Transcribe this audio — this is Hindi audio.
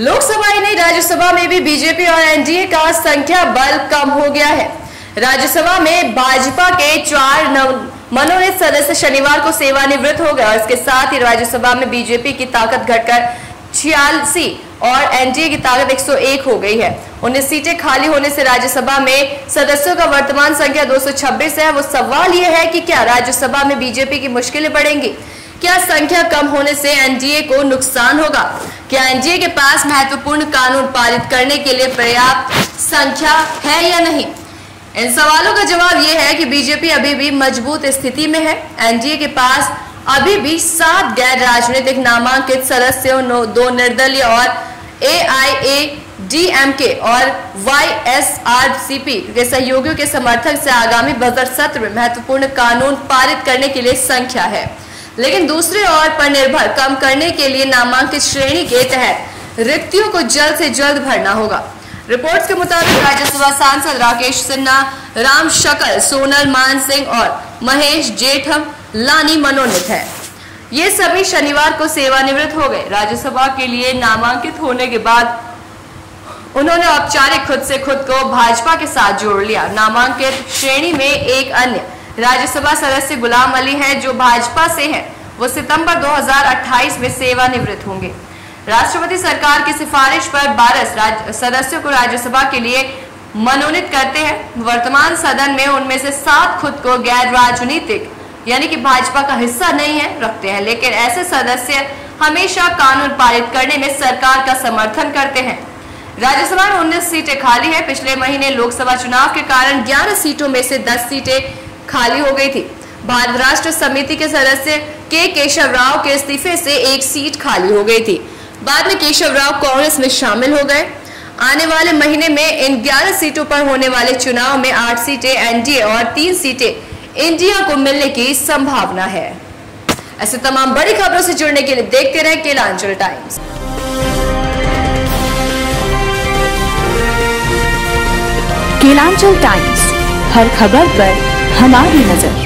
लोकसभा ही नहीं, राज्यसभा में भी बीजेपी और एनडीए का संख्या बल कम हो गया है। राज्यसभा में भाजपा के चार नव मनोनीत सदस्य शनिवार को सेवानिवृत्त हो गए और इसके साथ ही राज्यसभा में बीजेपी की ताकत घटकर छियासी और एनडीए की ताकत 101 हो गई है। उन्नीस सीटें खाली होने से राज्यसभा में सदस्यों का वर्तमान संख्या 226 है। वो सवाल ये है कि क्या राज्यसभा में बीजेपी की मुश्किलें बढ़ेंगी क्या संख्या कम होने से एनडीए को नुकसान होगा? क्या एनडीए के पास महत्वपूर्ण कानून पारित करने के लिए पर्याप्त संख्या है या नहीं? इन सवालों का जवाब यह है कि बीजेपी अभी भी मज़बूत स्थिति में है। एनडीए के पास अभी भी सात गैर राजनीतिक नामांकित सदस्यों दो निर्दलीय और ए आई ए डी एम के और Y S R C P के सहयोगियों के समर्थक से आगामी बजट सत्र में महत्वपूर्ण कानून पारित करने के लिए संख्या है। लेकिन दूसरे ओर पर निर्भर कम करने के लिए नामांकित श्रेणी के तहत रिक्तियों को जल्द से जल्द भरना होगा। रिपोर्ट्स के मुताबिक राज्यसभा सांसद राकेश सिन्हा, राम शकल, सोनल मान सिंह और महेश जेठम, लानी मनोनीत है। ये सभी शनिवार को सेवानिवृत्त हो गए। राज्यसभा के लिए नामांकित होने के बाद उन्होंने औपचारिक खुद से खुद को भाजपा के साथ जोड़ लिया। नामांकित श्रेणी में एक अन्य राज्यसभा सदस्य गुलाम अली हैं, जो भाजपा से हैं। वो सितंबर 2028 में सेवानिवृत्त होंगे। राष्ट्रपति सरकार की सिफारिश पर 12 सदस्यों को राज्यसभा के लिए मनोनीत करते हैं। वर्तमान सदन में उनमें से सात खुद को गैर राजनीतिक, यानी कि भाजपा का हिस्सा नहीं है, रखते हैं। लेकिन ऐसे सदस्य हमेशा कानून पारित करने में सरकार का समर्थन करते हैं। राज्यसभा में उन्नीस सीटें खाली है। पिछले महीने लोकसभा चुनाव के कारण 11 सीटों में से 10 सीटें खाली हो गई थी। भारत राष्ट्र समिति के सदस्य के केशव राव के इस्तीफे से एक सीट खाली हो गई थी। बाद में केशव राव कांग्रेस में शामिल हो गए। आने वाले महीने में इन 11 सीटों पर होने वाले चुनाव में आठ सीटें एनडीए और तीन सीटें इंडिया को मिलने की संभावना है। ऐसे तमाम बड़ी खबरों से जुड़ने के लिए देखते रहे केलांचल टाइम्स। केलांचल टाइम्स, हर खबर पर हमारी नज़र।